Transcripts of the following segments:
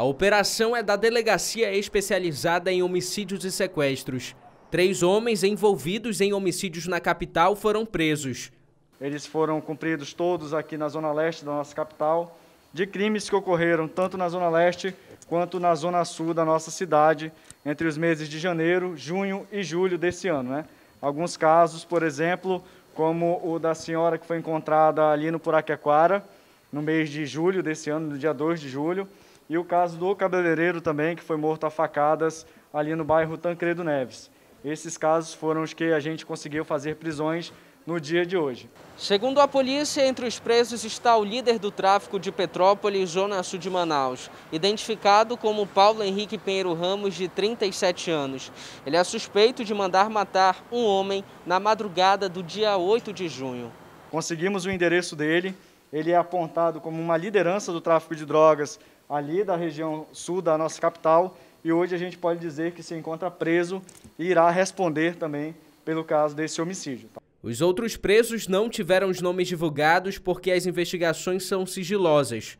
A operação é da Delegacia Especializada em Homicídios e Sequestros. Três homens envolvidos em homicídios na capital foram presos. Eles foram cumpridos todos aqui na zona leste da nossa capital, de crimes que ocorreram tanto na zona leste quanto na zona sul da nossa cidade, entre os meses de janeiro, junho e julho desse ano. Né? Alguns casos, por exemplo, como o da senhora que foi encontrada ali no Puraquequara, no mês de julho desse ano, no dia 2 de julho, e o caso do cabeleireiro também, que foi morto a facadas ali no bairro Tancredo Neves. Esses casos foram os que a gente conseguiu fazer prisões no dia de hoje. Segundo a polícia, entre os presos está o líder do tráfico de Petrópolis, zona sul de Manaus, identificado como Paulo Henrique Pinheiro Ramos, de 37 anos. Ele é suspeito de mandar matar um homem na madrugada do dia 8 de junho. Conseguimos o endereço dele, ele é apontado como uma liderança do tráfico de drogas ali da região sul da nossa capital e hoje a gente pode dizer que se encontra preso e irá responder também pelo caso desse homicídio. Os outros presos não tiveram os nomes divulgados porque as investigações são sigilosas.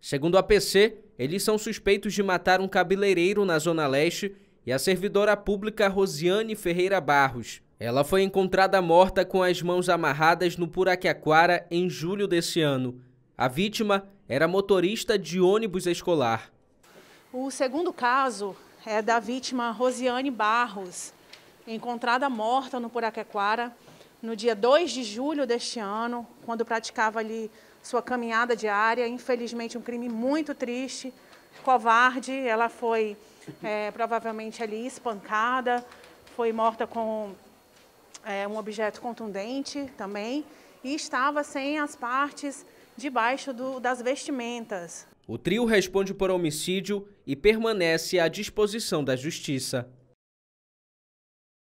Segundo a PC, eles são suspeitos de matar um cabeleireiro na Zona Leste e a servidora pública Rosiane Ferreira Barros. Ela foi encontrada morta com as mãos amarradas no Puraquaquara em julho desse ano. A vítima era motorista de ônibus escolar. O segundo caso é da vítima Rosiane Barros, encontrada morta no Puraquequara no dia 2 de julho deste ano, quando praticava ali sua caminhada diária. Infelizmente, um crime muito triste, covarde. Ela foi é, provavelmente ali espancada, foi morta com é, um objeto contundente também e estava sem as partes debaixo do, das vestimentas. O trio responde por homicídio e permanece à disposição da Justiça.